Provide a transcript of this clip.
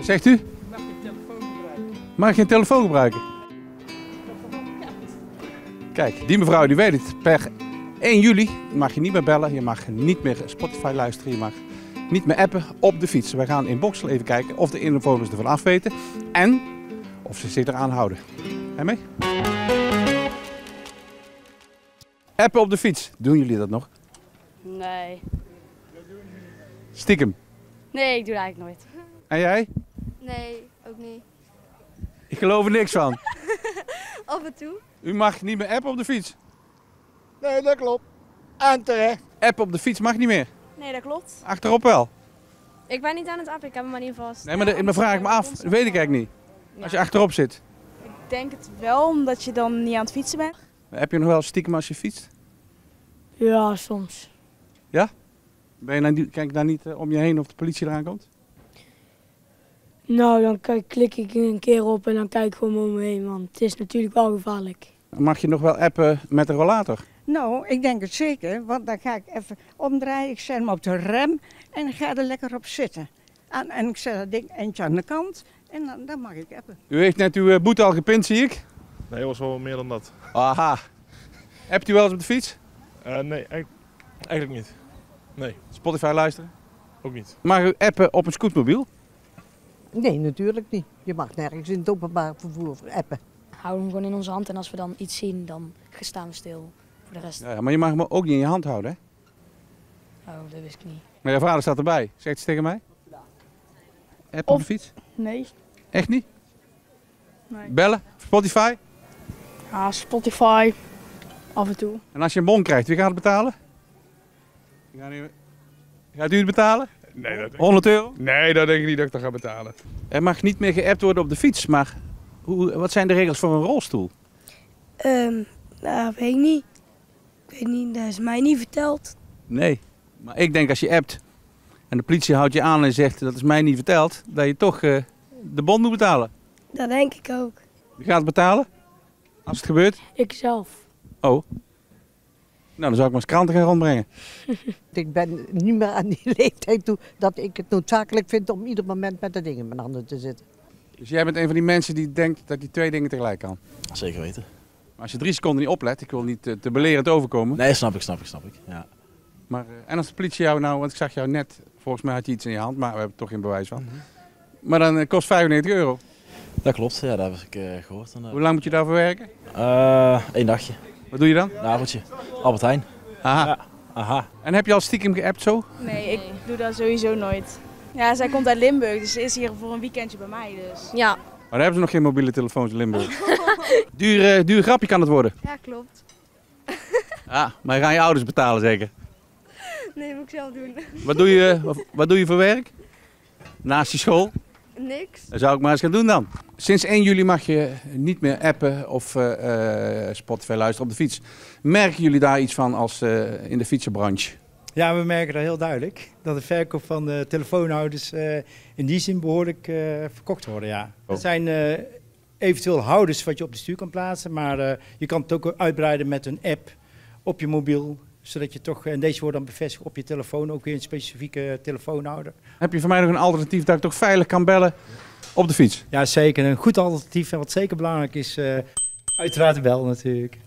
Wat zegt u? Mag je geen telefoon gebruiken? Kijk, die mevrouw die weet het. Per 1 juli mag je niet meer bellen, je mag niet meer Spotify luisteren, je mag niet meer appen op de fiets. We gaan in Boksel even kijken of de inwoners ervan afweten en of ze zich eraan houden. Ga je mee? Appen op de fiets, doen jullie dat nog? Nee. Stiekem. Nee, ik doe dat eigenlijk nooit. En jij? Nee, ook niet. Ik geloof er niks van. Af en toe. U mag niet meer appen op de fiets. Nee, dat klopt. En terecht. Appen op de fiets mag niet meer. Nee, dat klopt. Achterop wel. Ik ben niet aan het appen, ik heb hem maar niet vast. Nee, maar dat dat vraag ik me af. Dat weet ik eigenlijk niet. Als je achterop zit. Ik denk het wel, omdat je dan niet aan het fietsen bent. Heb je nog wel stiekem als je fietst? Ja, soms. Ben je nou, niet- kijk daar niet eh, om je heen of de politie eraan komt? Nou, dan kijk- klik ik een keer op en dan kijk ik gewoon om me heen, want het is natuurlijk wel gevaarlijk. Mag je nog wel appen met een rollator? Nou, ik denk het zeker, want dan ga ik even omdraaien. Ik zet hem op de rem en ga er lekker op zitten. En, en ik zet dat ding eentje aan de kant en dan, dan mag ik appen. U heeft net uw eh, boete al gepind, zie ik. Nee, was wel meer dan dat. Aha. Hebt u wel eens op de fiets? Eh, nee, eigenlijk, eigenlijk niet. Nee, Spotify luisteren? ook niet. Mag u appen op een scootmobiel? Nee, natuurlijk niet. Je mag nergens in het openbaar vervoer appen. Houden hem gewoon in onze hand en als we dan iets zien, dan staan we stil. Voor de rest, Ja, maar je mag hem ook niet in je hand houden, hè? oh, dat wist ik niet. Maar je vader staat erbij. Zegt ze tegen mij? App op de Of- fiets? Nee. Echt niet? Nee. Bellen? Spotify? Ja, Spotify. Af en toe. En als je een bon krijgt, wie gaat het betalen? Gaat u het betalen? Nee dat, 100 euro? nee, dat denk ik niet dat ik dat ga betalen. Er mag niet meer geappt worden op de fiets, maar hoe, wat zijn de regels voor een rolstoel? Ehm, nou, weet ik niet. Ik weet niet, dat is mij niet verteld. Nee. Maar ik denk als je appt en de politie houdt je aan en zegt dat is mij niet verteld, dat je toch eh, de bon moet betalen. Dat denk ik ook. Wie gaat het betalen? Als het gebeurt? Ikzelf. Oh. Nou, dan zou ik maar eens kranten gaan rondbrengen. Ik ben niet meer aan die leeftijd toe dat ik het noodzakelijk vind om ieder moment met de dingen in mijn handen te zitten. Dus jij bent een van die mensen die denkt dat je twee dingen tegelijk kan. Zeker weten. Maar als je drie seconden niet oplet, ik wil niet eh, te belerend overkomen. Nee, snap ik, snap ik, snap ik. Ja. Maar, eh, en als de politie jou nou, want ik zag jou net, volgens mij had je iets in je hand, maar we hebben er toch geen bewijs van. Maar dan eh, kost 95 euro. Dat klopt, ja, dat heb ik eh, gehoord. Eh, Hoe lang moet je daarvoor werken? eh, Eén dagje, Wat doe je dan? een avondje. Albert Heijn. Aha. Ja. Aha. En heb je al stiekem geappt zo? Nee, ik doe dat sowieso nooit. Ja, zij komt uit Limburg, dus ze is hier voor een weekendje bij mij. Dus. Ja. Maar daar hebben ze nog geen mobiele telefoons in Limburg. duur, eh, duur grapje kan het worden. Ja, klopt. Ja, maar je gaat je ouders betalen zeker. Nee, moet ik zelf doen. Wat doe je, wat, wat doe je voor werk? Naast je school? Niks. Dat zou ik maar eens gaan doen dan. Sinds 1 juli mag je niet meer appen of eh, eh, Spotify luisteren op de fiets. Merken jullie daar iets van als eh, in de fietsenbranche? Ja, we merken dat heel duidelijk. Dat de verkoop van de telefoonhouders eh, in die zin behoorlijk eh, verkocht worden, ja. Oh. Er zijn eh, eventueel houders wat je op de stuur kan plaatsen, maar eh, je kan het ook uitbreiden met een app op je mobiel. Zodat je toch, en deze wordt dan bevestigd op je telefoon, ook weer een specifieke telefoonhouder. Heb je voor mij nog een alternatief dat ik toch veilig kan bellen op de fiets? Ja, zeker. Een goed alternatief en wat zeker belangrijk is, eh, uiteraard wel natuurlijk.